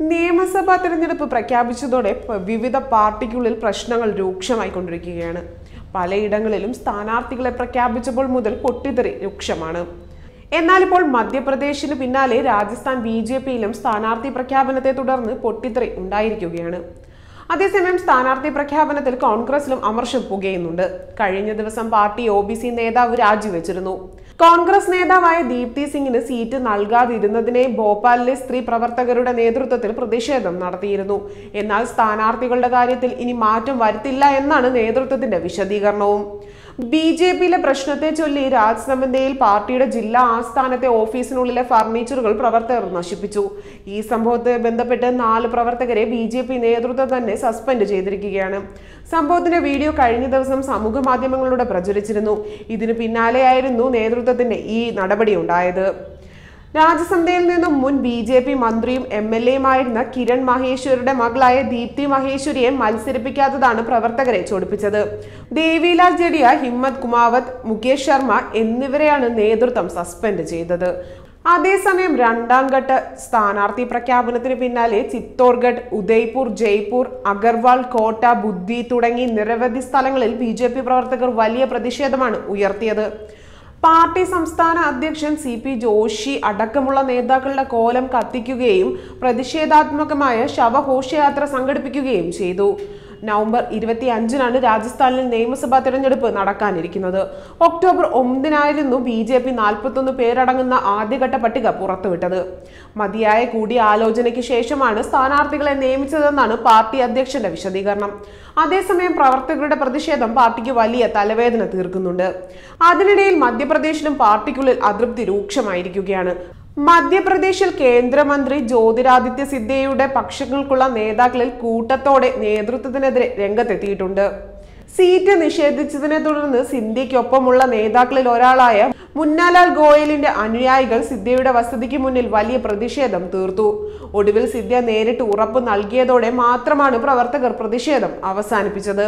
നിയമസഭാ തെരഞ്ഞെടുപ്പ് പ്രഖ്യാപിച്ചതോടെ വിവിധ പാർട്ടിക്കുള്ളിൽ പ്രശ്നങ്ങൾ രൂക്ഷമായിക്കൊണ്ടിരിക്കുകയാണ്. പലയിടങ്ങളിലും സ്ഥാനാർത്ഥികളെ പ്രഖ്യാപിച്ചപ്പോൾ മുതൽ പൊട്ടിത്തെറി രൂക്ഷമാണ്. എന്നാൽ ഇപ്പോൾ മധ്യപ്രദേശിന് പിന്നാലെ രാജസ്ഥാൻ ബി ജെ പിയിലും സ്ഥാനാർത്ഥി പ്രഖ്യാപനത്തെ തുടർന്ന് പൊട്ടിത്തെറി ഉണ്ടായിരിക്കുകയാണ്. അതേസമയം സ്ഥാനാർത്ഥി പ്രഖ്യാപനത്തിൽ കോൺഗ്രസിലും അമർഷം പുകയുന്നുണ്ട്. കഴിഞ്ഞ ദിവസം പാർട്ടി ഒ ബി സി നേതാവ് രാജിവെച്ചിരുന്നു. കോൺഗ്രസ് നേതാവായ ദീപ്തി സിംഗിന് സീറ്റ് നൽകാതിരുന്നതിനെ ഭോപ്പാലിലെ സ്ത്രീ പ്രവർത്തകരുടെ നേതൃത്വത്തിൽ പ്രതിഷേധം നടത്തിയിരുന്നു. എന്നാൽ സ്ഥാനാർത്ഥികളുടെ കാര്യത്തിൽ ഇനി മാറ്റം വരുത്തില്ല എന്നാണ് നേതൃത്വത്തിന്റെ വിശദീകരണവും. ബി ജെ പിയിലെ പ്രശ്നത്തെ ചൊല്ലി രാജ്സമന്ദയിൽ പാർട്ടിയുടെ ജില്ലാ ആസ്ഥാനത്തെ ഓഫീസിനുള്ളിലെ ഫർണിച്ചറുകൾ പ്രവർത്തകർ നശിപ്പിച്ചു. ഈ സംഭവത്തെ ബന്ധപ്പെട്ട് നാല് പ്രവർത്തകരെ ബി നേതൃത്വം തന്നെ സസ്പെൻഡ് ചെയ്തിരിക്കുകയാണ്. സംഭവത്തിന്റെ വീഡിയോ കഴിഞ്ഞ ദിവസം സമൂഹ മാധ്യമങ്ങളിലൂടെ പ്രചരിച്ചിരുന്നു. ഇതിനു പിന്നാലെയായിരുന്നു നേതൃത്വത്തിന്റെ ഈ നടപടി ഉണ്ടായത്. രാജ്യസഭയിൽ നിന്നും മുൻ ബി ജെ പി മന്ത്രിയും എം എൽ എയുമായിരുന്ന കിരൺ മഹേശ്വരിയുടെ മകളായ ദീപ്തി മഹേശ്വരിയെ മത്സരിപ്പിക്കാത്തതാണ് പ്രവർത്തകരെ ചൊടിപ്പിച്ചത്. ദേവിലാൽ ജഡിയ ഹിമ്മത് കുമാവത് മുകേഷ് ശർമ്മ എന്നിവരെയാണ് നേതൃത്വം സസ്പെൻഡ് ചെയ്തത്. അതേസമയം രണ്ടാം ഘട്ട സ്ഥാനാർത്ഥി പ്രഖ്യാപനത്തിന് പിന്നാലെ ചിത്തോർഗഡ് ഉദയ്പൂർ ജയ്പൂർ അഗർവാൾ കോട്ട ബുദ്ധി തുടങ്ങി നിരവധി സ്ഥലങ്ങളിൽ ബി ജെ പി പ്രവർത്തകർ വലിയ പ്രതിഷേധമാണ് ഉയർത്തിയത്. പാർട്ടി സംസ്ഥാന അധ്യക്ഷൻ സി പി ജോഷി അടക്കമുള്ള നേതാക്കളുടെ കോലം കത്തിക്കുകയും പ്രതിഷേധാത്മകമായ ശവഘോഷയാത്ര സംഘടിപ്പിക്കുകയും ചെയ്തു. നവംബർ ഇരുപത്തി അഞ്ചിനാണ് രാജസ്ഥാനിൽ നിയമസഭാ തെരഞ്ഞെടുപ്പ് നടക്കാനിരിക്കുന്നത്. ഒക്ടോബർ ഒമ്പതിനായിരുന്നു ബി ജെ പി നാൽപ്പത്തൊന്ന് പേരടങ്ങുന്ന ആദ്യഘട്ട പട്ടിക പുറത്തുവിട്ടത്. മതിയായ കൂടിയാലോചനയ്ക്ക് ശേഷമാണ് സ്ഥാനാർത്ഥികളെ നിയമിച്ചതെന്നാണ് പാർട്ടി അധ്യക്ഷന്റെ വിശദീകരണം. അതേസമയം പ്രവർത്തകരുടെ പ്രതിഷേധം പാർട്ടിക്ക് വലിയ തലവേദന തീർക്കുന്നുണ്ട്. അതിനിടയിൽ മധ്യപ്രദേശിലും പാർട്ടിക്കുള്ളിൽ അതൃപ്തി രൂക്ഷമായിരിക്കുകയാണ്. മധ്യപ്രദേശിൽ കേന്ദ്രമന്ത്രി ജ്യോതിരാദിത്യ സിദ്ധ്യയുടെ പക്ഷങ്ങൾക്കുള്ള നേതാക്കളിൽ കൂട്ടത്തോടെ നേതൃത്വത്തിനെതിരെ രംഗത്തെത്തിയിട്ടുണ്ട്. സീറ്റ് നിഷേധിച്ചതിനെ തുടർന്ന് സിന്ധ്യയ്ക്കൊപ്പമുള്ള നേതാക്കളിൽ ഒരാളായ മുന്നാലാൽ ഗോയലിന്റെ അനുയായികൾ സിദ്ധ്യയുടെ വസതിക്ക് മുന്നിൽ വലിയ പ്രതിഷേധം തീർത്തു. ഒടുവിൽ സിദ്ധ്യ നേരിട്ട് ഉറപ്പ് നൽകിയതോടെ മാത്രമാണ് പ്രവർത്തകർ പ്രതിഷേധം അവസാനിപ്പിച്ചത്.